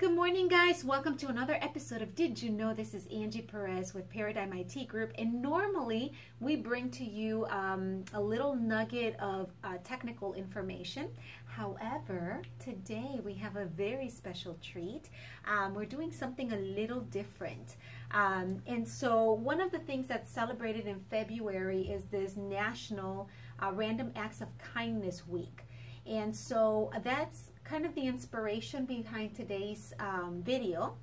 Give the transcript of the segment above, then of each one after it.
Good morning, guys. Welcome to another episode of Did You Know? This is Angie Perez with Paradigm IT Group. And normally we bring to you um, a little nugget of uh, technical information. However, today we have a very special treat. Um, we're doing something a little different. Um, and so, one of the things that's celebrated in February is this National uh, Random Acts of Kindness Week. And so, that's kind of the inspiration behind today's um, video.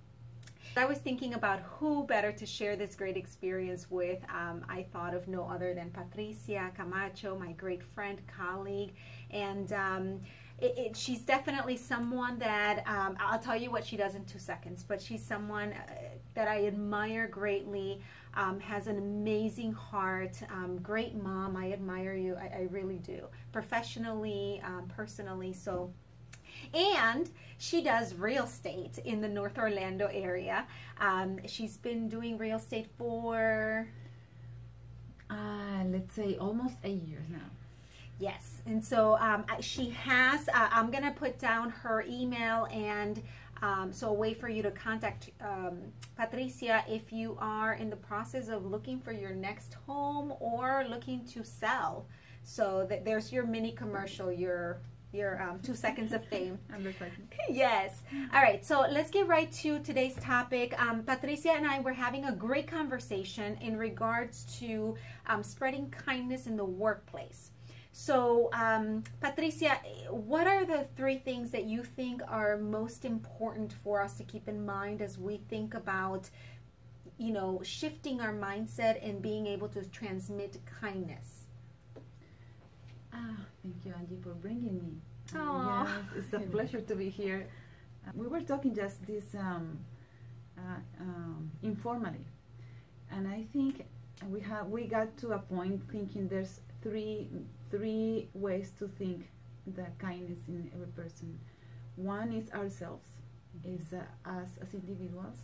I was thinking about who better to share this great experience with. Um, I thought of no other than Patricia Camacho, my great friend, colleague, and um, it, it, she's definitely someone that um, I'll tell you what she does in two seconds, but she's someone uh, that I admire greatly. Um, has an amazing heart, um, great mom. I admire you. I, I really do, professionally, um, personally. So and she does real estate in the North Orlando area. Um, she's been doing real estate for, uh, let's say, almost eight years now. Yes, and so um, she has. Uh, I'm gonna put down her email and. Um, so a way for you to contact um, Patricia if you are in the process of looking for your next home or looking to sell. So that there's your mini commercial, your your um, two seconds of fame. yes. All right. So let's get right to today's topic. Um, Patricia and I were having a great conversation in regards to um, spreading kindness in the workplace. So, um, Patricia, what are the three things that you think are most important for us to keep in mind as we think about, you know, shifting our mindset and being able to transmit kindness? Ah, thank you, Angie, for bringing me. Uh, yes, it's a pleasure to be here. Uh, we were talking just this um, uh, um, informally, and I think we have we got to a point thinking there's three three ways to think the kindness in every person. One is ourselves, is uh, us as individuals,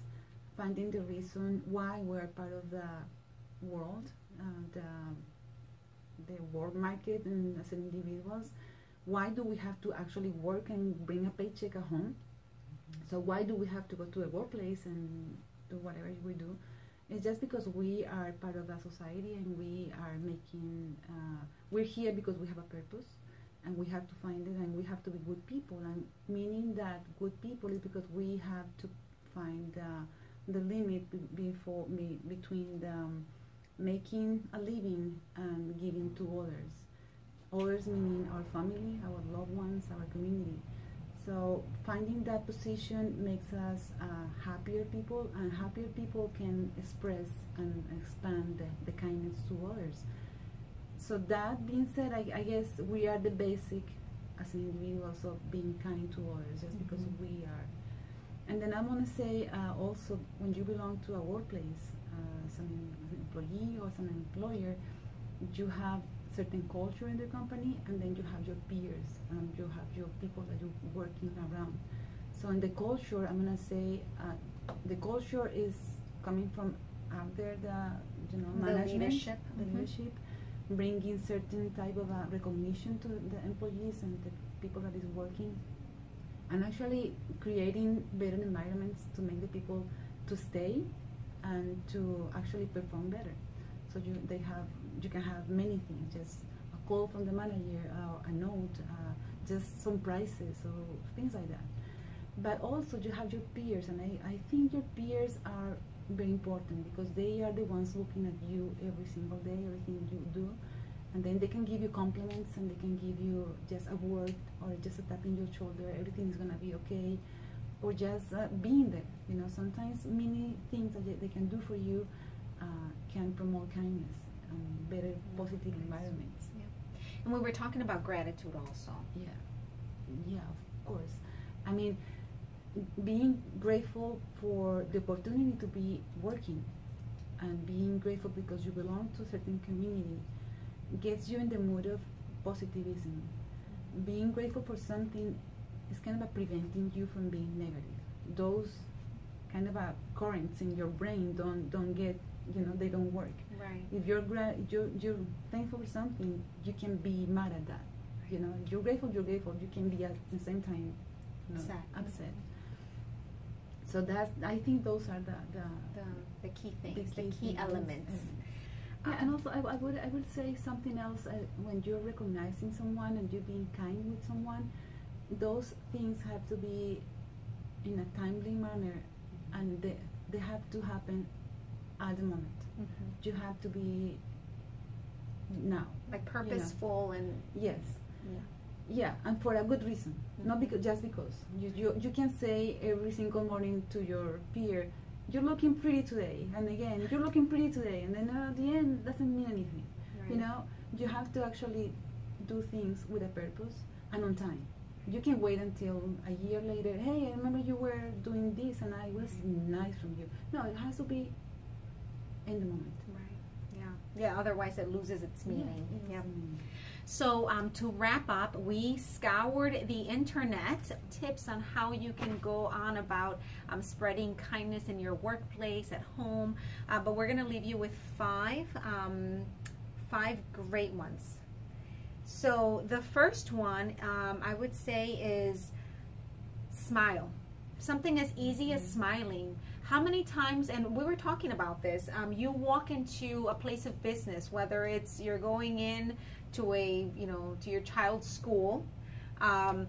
finding the reason why we're part of the world, the the work market and as individuals why do we have to actually work and bring a paycheck at home? Mm-hmm. so why do we have to go to a workplace and do whatever we do? It's just because we are part of a society and we are making uh, we're here because we have a purpose and we have to find it and we have to be good people. And meaning that good people is because we have to find uh, the limit before be, between the um, making a living and giving to others. Others meaning our family, our loved ones, our community. So finding that position makes us uh, happier people, and happier people can express and expand the, the kindness to others. So that being said, I, I, guess we are the basic as individuals of being kind to others, just because mm -hmm. we are. And then I want to say uh, also, when you belong to a workplace, uh, as an employee or as an employer, you have certain culture in the company, and then you have your peers, and you have your people that you're working around. So in the culture, I'm gonna say uh, the culture is coming from out there, the you know the management, leadership, the mm-hmm. leadership, bringing certain type of uh, recognition to the employees and the people that is working, and actually creating better environments to make the people to stay and to actually perform better. So you they have you can have many things, just a call from the manager, uh, a note, uh, just some prices or things like that. But also you have your peers, and I, I think your peers are very important because they are the ones looking at you every single day, everything you do. And then they can give you compliments and they can give you just a word or just a tap in your shoulder, everything is gonna be okay or just uh, being there. You know, sometimes many things that they can do for you uh, can promote kindness and better positive environments. Yeah. And we were talking about gratitude also. Yeah, yeah, of course. I mean, being grateful for the opportunity to be working and being grateful because you belong to a certain community gets you in the mood of positivism. Being grateful for something is kind of preventing you from being negative. Those kind of a currents in your brain don't don't get you know they don't work. Right. If you're gra- you're, you're thankful for something, you can be mad at that. You know, you're grateful, you're grateful. You can be at the same time you know, upset. upset. So that's I think those are the the, the, the key things, the key, the key elements. Yeah, and also I, I, would I would say something else uh, when you're recognizing someone and you're being kind with someone, those things have to be in a timely manner, and they they have to happen at the moment. Mm-hmm. You have to be now, like purposeful you know. and yes, yeah. Yeah, and for a good reason, mm-hmm. not because just because you, you you can say every single morning to your peer, you're looking pretty today, and again, you're looking pretty today, and then at the end doesn't mean anything. Right. You know, you have to actually do things with a purpose and on time. You can wait until a year later. Hey, I remember you were doing this, and I was nice from you. No, it has to be in the moment. Right. Yeah. Yeah. Otherwise, it loses its meaning. Yeah. So um, to wrap up, we scoured the internet, tips on how you can go on about um, spreading kindness in your workplace, at home. Uh, but we're going to leave you with five, um, five great ones. So the first one um, I would say is smile. Something as easy as mm-hmm. smiling. How many times, and we were talking about this, um, you walk into a place of business, whether it's you're going in to a you know to your child's school um,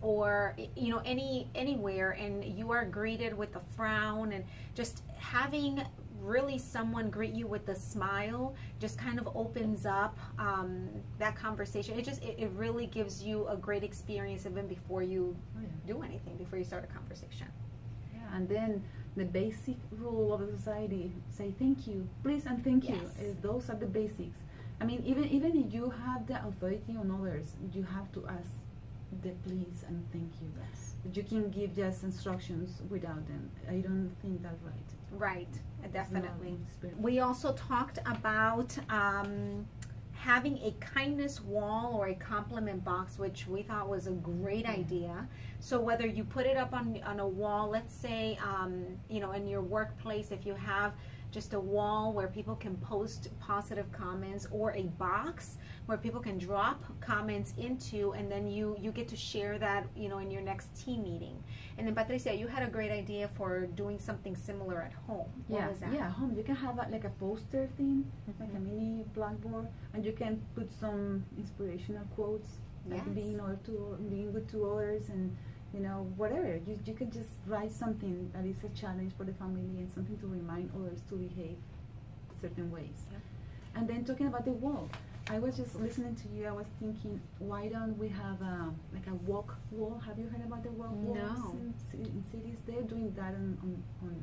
or you know any anywhere and you are greeted with a frown and just having really someone greet you with a smile just kind of opens up um, that conversation it just it, it, really gives you a great experience even before you oh, yeah. do anything before you start a conversation yeah and then the basic rule of the society say thank you please and thank yes. you those are the basics I mean, even even if you have the authority on others, you have to ask the please and thank you. Yes. You can give just instructions without them. I don't think that's right. Right, definitely. We also talked about um, having a kindness wall or a compliment box, which we thought was a great idea. So whether you put it up on on a wall, let's say, um, you know, in your workplace, if you have just a wall where people can post positive comments or a box where people can drop comments into and then you you get to share that you know in your next team meeting and then patricia you had a great idea for doing something similar at home what yeah yeah home you can have a, like a poster thing mm-hmm. like a mini blackboard and you can put some inspirational quotes like yes. being or to being good to others and you know, whatever. You, you could just write something that is a challenge for the family and something to remind others to behave certain ways. Yeah. And then talking about the wall, I was just listening to you. I was thinking, why don't we have a, like a walk wall? Have you heard about the walk walls no. in, in, cities? They're doing that on, on, on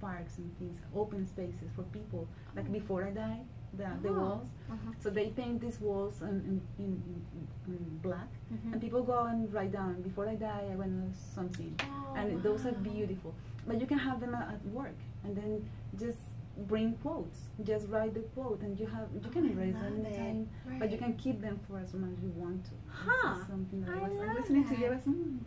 parks and things, open spaces for people. Like oh. before I die, the, oh. the walls. Uh-huh. So they paint these walls in, in, in, in black, mm-hmm. and people go and write down, before I die, I want something. Oh, and wow. those are beautiful. But you can have them at work, and then just bring quotes. Just write the quote, and you have you can oh, erase them anytime, right. but you can keep them for as long as you want to. Huh. something that I, was I'm listening that. to you. I was, mm,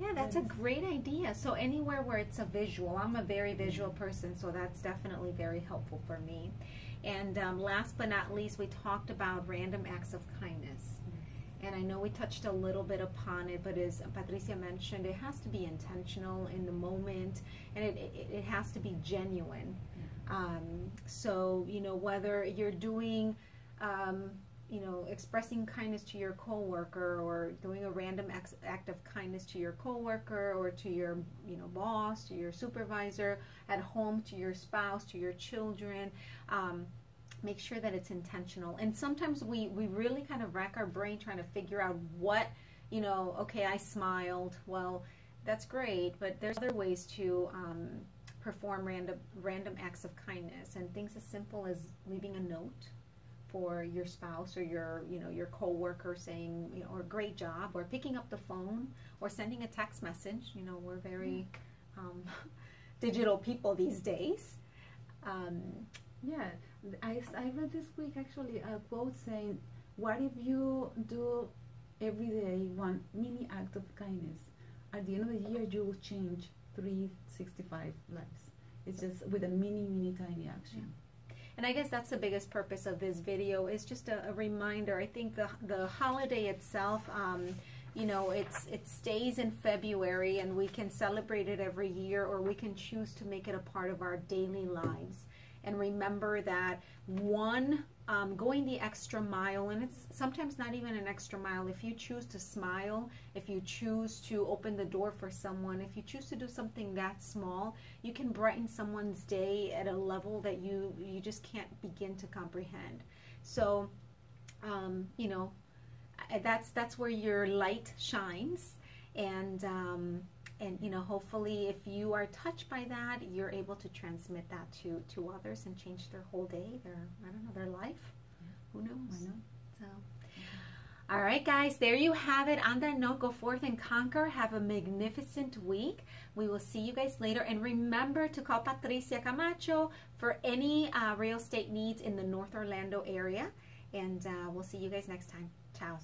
yeah, that's a great idea. So anywhere where it's a visual, I'm a very visual person, so that's definitely very helpful for me. And um, last but not least, we talked about random acts of kindness. And I know we touched a little bit upon it, but as Patricia mentioned, it has to be intentional in the moment and it, it, it has to be genuine. Um, so, you know, whether you're doing, um, you know, expressing kindness to your coworker or doing a random act of kindness to your coworker or to your, you know, boss, to your supervisor, at home, to your spouse, to your children, um, make sure that it's intentional. And sometimes we, we really kind of rack our brain trying to figure out what, you know, okay, I smiled. Well, that's great, but there's other ways to um, perform random random acts of kindness and things as simple as leaving a note for your spouse or your you know your coworker saying you know or great job or picking up the phone or sending a text message you know we're very um, digital people these days. Um, yeah I, I read this week actually a quote saying what if you do every day one mini act of kindness? At the end of the year you will change 365 lives. It's just with a mini mini tiny action. yeah. And I guess that's the biggest purpose of this video is just a, a reminder. I think the, the holiday itself, um, you know it's it stays in February and we can celebrate it every year or we can choose to make it a part of our daily lives and remember that one um, going the extra mile and it's sometimes not even an extra mile. If you choose to smile if you choose to open the door for someone if you choose to do something that small you can brighten someone's day at a level that you you just can't begin to comprehend. So um, you know that's that's where your light shines and um, and you know hopefully if you are touched by that you're able to transmit that to to others and change their whole day their i don't know their life. Yeah. who knows? Know. so all right guys there you have it. On that note go forth and conquer. Have a magnificent week. We will see you guys later. And remember to call patricia camacho for any uh, real estate needs in the north orlando area. And uh, we'll see you guys next time. Ciao